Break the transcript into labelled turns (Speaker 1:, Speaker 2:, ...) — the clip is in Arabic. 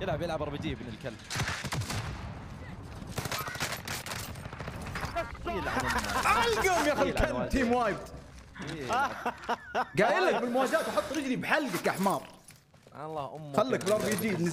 Speaker 1: يلعب يلعب ار بي جي ابن الكلب يلعن
Speaker 2: يا أخي
Speaker 1: إيه،
Speaker 2: الكلب تيم وايد.
Speaker 1: إيه.
Speaker 2: قايل لك بالمواجهات أحط رجلي بحلقك يا حمار.
Speaker 1: الله أمك
Speaker 2: خلك بالار بي جي.